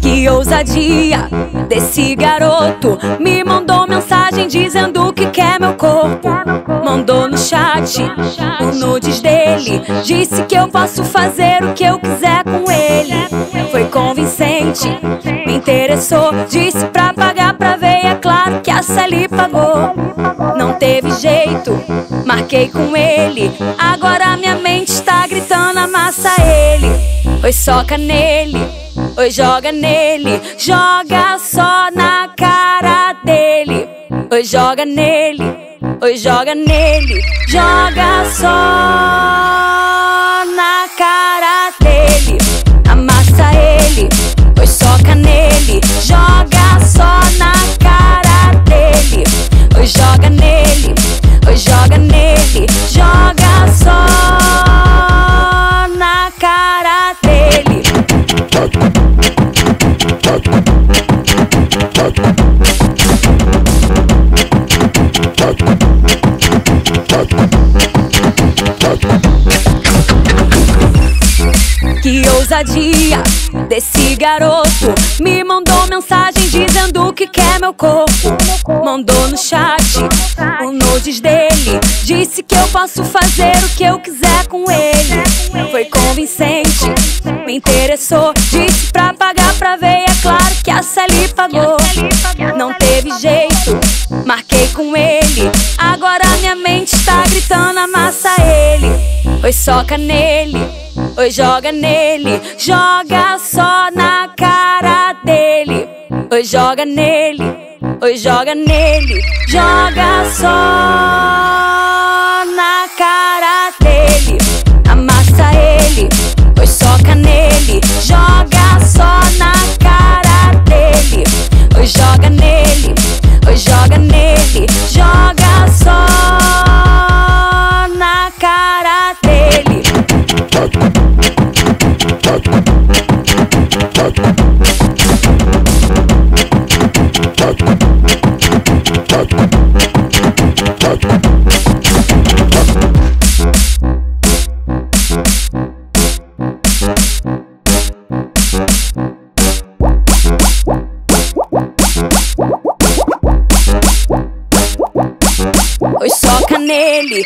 Que ousadia desse garoto. Me mandou mensagem dizendo que quer meu corpo. Mandou no chat o nudes dele. Disse que eu posso fazer o que eu quiser com ele. Foi convincente, me interessou. Disse pra pagar pra ver, é claro que a Sally pagou. Não teve jeito, marquei com ele. Agora minha mente está gritando, amassa ele. Oi, soca nele Oi, joga nele, joga só na cara dele. Oi, joga nele, oi, joga nele, joga só joga nele, joga só. Que ousadia desse garoto Me mandou mensagem meu corpo Mandou no chat o nudes dele. Disse que eu posso fazer o que eu quiser com ele. Foi convincente, me interessou. Disse pra pagar pra ver, é claro que a Sally pagou. Não teve jeito, marquei com ele. Agora minha mente está gritando, amassa ele. Oi, soca nele Oi, joga nele, joga só na cara dele. Oi, joga nele, oi, joga nele, joga só na cara dele. Amassa ele, oi, soca nele, joga só na cara dele. Oi, joga nele, oi, joga nele, joga só. Oi, soca nele